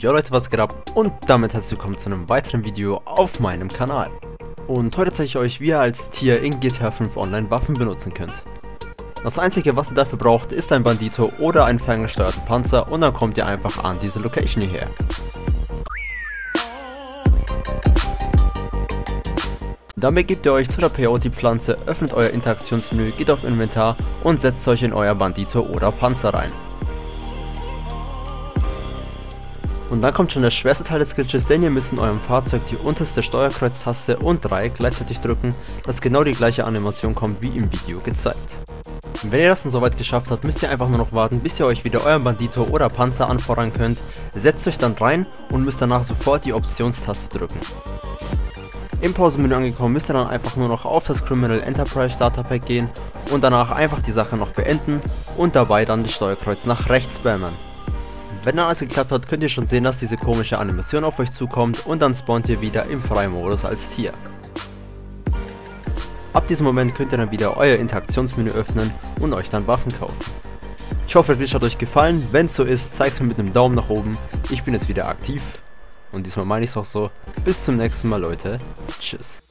Jo Leute, was geht ab? Und damit herzlich willkommen zu einem weiteren Video auf meinem Kanal. Und heute zeige ich euch, wie ihr als Tier in GTA 5 Online Waffen benutzen könnt. Das einzige, was ihr dafür braucht, ist ein Bandito oder einen ferngesteuerten Panzer und dann kommt ihr einfach an diese Location hierher. Dann begebt ihr euch zu der Peyote-Pflanze, öffnet euer Interaktionsmenü, geht auf Inventar und setzt euch in euer Bandito oder Panzer rein. Und dann kommt schon der schwerste Teil des Glitches, denn ihr müsst in eurem Fahrzeug die unterste Steuerkreuztaste und 3 gleichzeitig drücken, dass genau die gleiche Animation kommt wie im Video gezeigt. Wenn ihr das dann soweit geschafft habt, müsst ihr einfach nur noch warten, bis ihr euch wieder euren Bandito oder Panzer anfordern könnt, setzt euch dann rein und müsst danach sofort die Optionstaste drücken. Im Pausenmenü angekommen müsst ihr dann einfach nur noch auf das Criminal Enterprise Starter Pack gehen und danach einfach die Sache noch beenden und dabei dann die Steuerkreuz nach rechts spammen. Wenn dann alles geklappt hat, könnt ihr schon sehen, dass diese komische Animation auf euch zukommt und dann spawnt ihr wieder im Freimodus als Tier. Ab diesem Moment könnt ihr dann wieder euer Interaktionsmenü öffnen und euch dann Waffen kaufen. Ich hoffe, der Glitch hat euch gefallen. Wenn es so ist, zeigt es mir mit einem Daumen nach oben. Ich bin jetzt wieder aktiv. Und diesmal meine ich es auch so. Bis zum nächsten Mal, Leute. Tschüss.